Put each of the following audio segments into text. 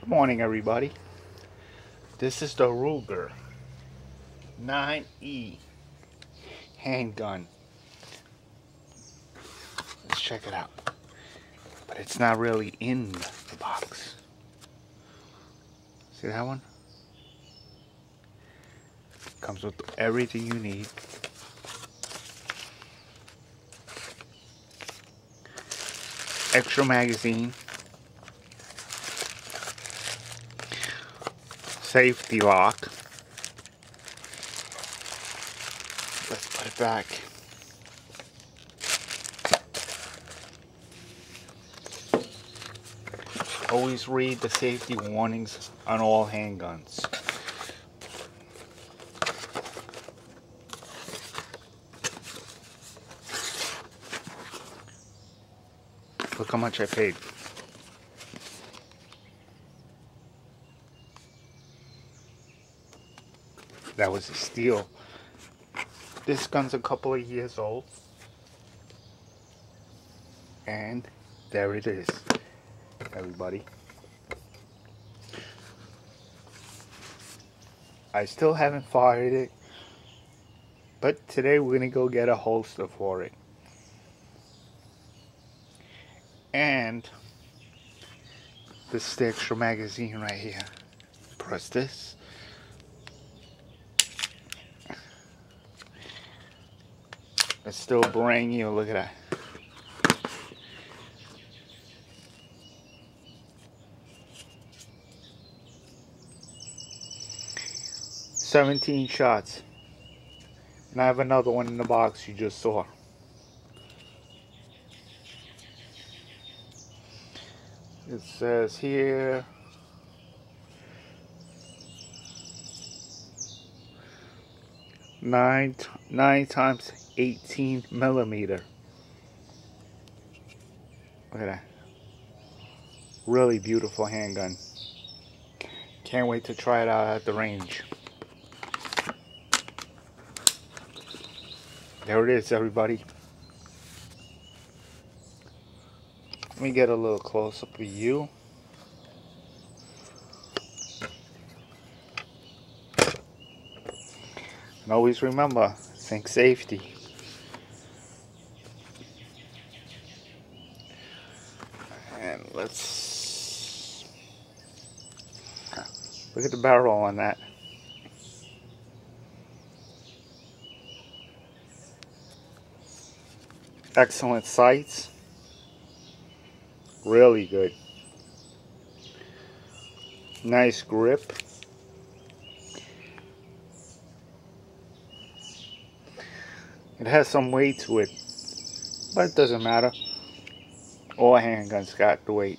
Good morning, everybody. This is the Ruger 9E handgun. Let's check it out. But it's not really in the box. See that one? Comes with everything you need. Extra magazine. Safety lock. Let's put it back. Always read the safety warnings on all handguns. Look how much I paid. That was a steal. This gun's a couple of years old. And there it is, everybody. I still haven't fired it. But today we're going to go get a holster for it. And this is the extra magazine right here. Press this. It's still brand new. Look at that. Seventeen shots. And I have another one in the box you just saw. It says here nine nine times 18 millimeter. Look at that. Really beautiful handgun. Can't wait to try it out at the range. There it is, everybody. Let me get a little close up of you. And always remember, think safety. And let's look at the barrel on that. Excellent sights. Really good. Nice grip. It has some weight to it, but it doesn't matter. All handguns got the weight.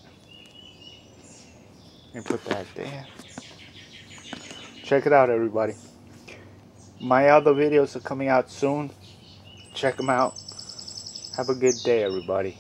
Me put that there. Check it out, everybody. My other videos are coming out soon. Check them out. Have a good day, everybody.